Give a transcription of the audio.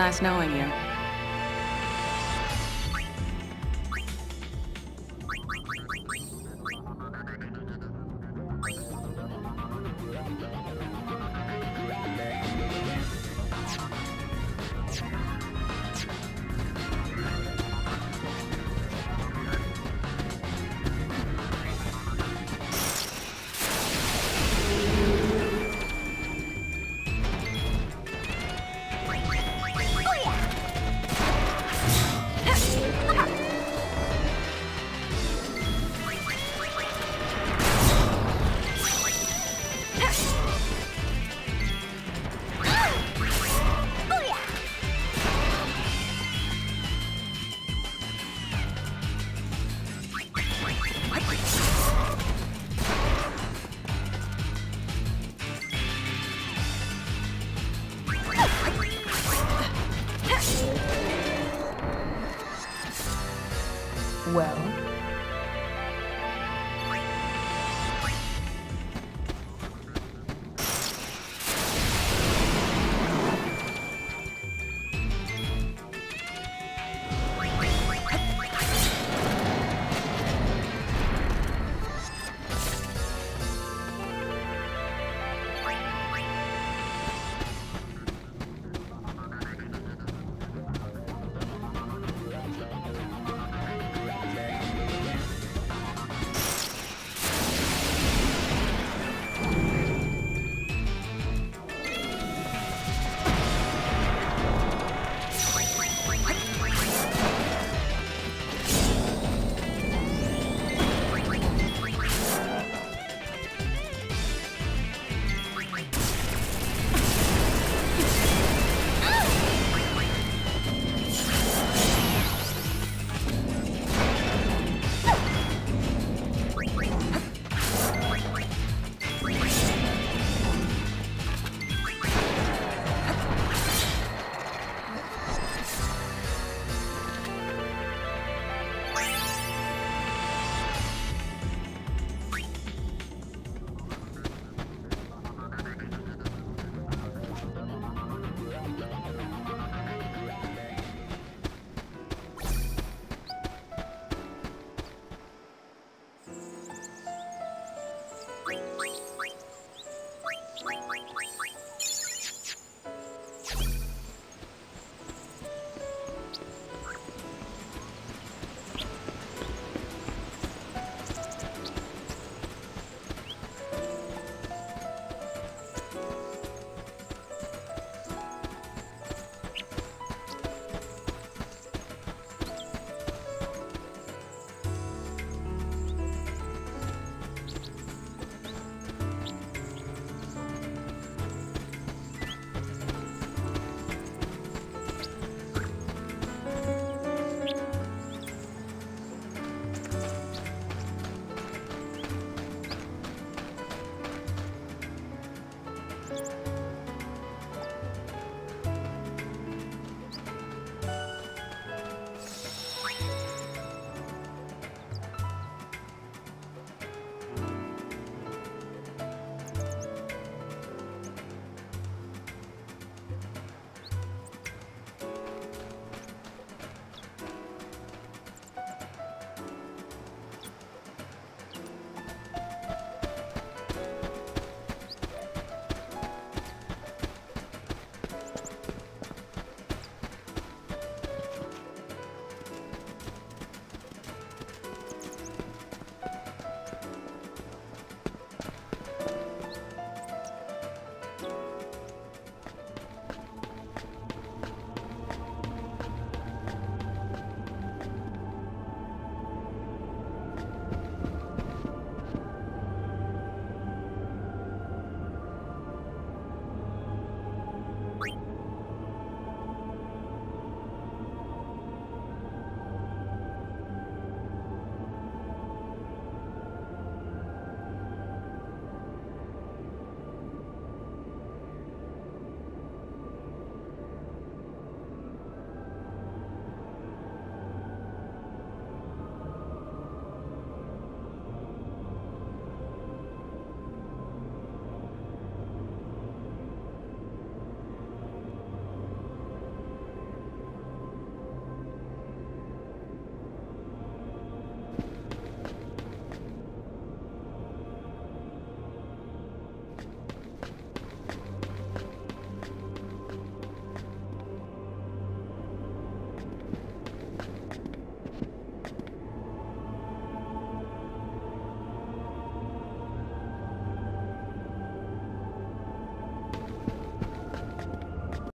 Nice knowing you.